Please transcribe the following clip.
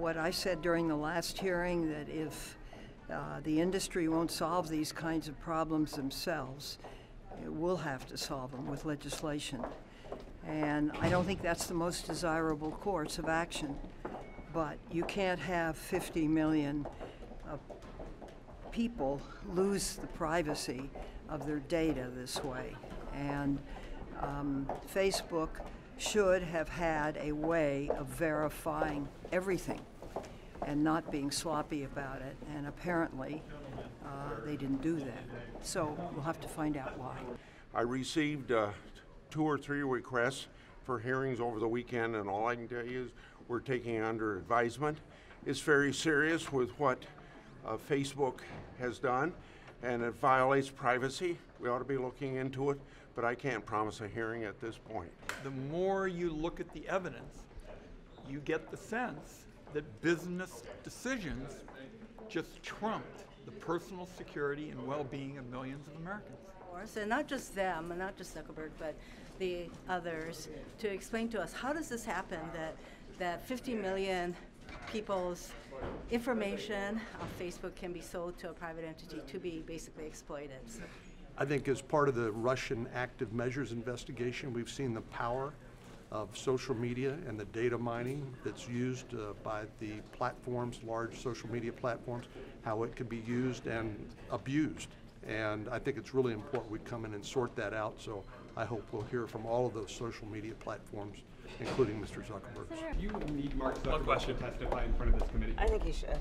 what I said during the last hearing that if uh, the industry won't solve these kinds of problems themselves, it will have to solve them with legislation. And I don't think that's the most desirable course of action. But you can't have 50 million uh, people lose the privacy of their data this way. And um, Facebook should have had a way of verifying everything and not being sloppy about it. And apparently, uh, they didn't do that. So we'll have to find out why. I received uh, two or three requests for hearings over the weekend, and all I can tell you is we're taking under advisement. It's very serious with what uh, Facebook has done, and it violates privacy. We ought to be looking into it, but I can't promise a hearing at this point. The more you look at the evidence, you get the sense that business decisions just trumped the personal security and well-being of millions of Americans. Of course, and not just them, and not just Zuckerberg, but the others, to explain to us how does this happen that that 50 million people's information on Facebook can be sold to a private entity to be basically exploited. I think as part of the Russian active measures investigation, we've seen the power of social media and the data mining that's used uh, by the platforms, large social media platforms, how it can be used and abused. And I think it's really important we come in and sort that out. So I hope we'll hear from all of those social media platforms, including Mr. Zuckerberg. Do you need Mark Zuckerberg to testify in front of this committee? I think he should.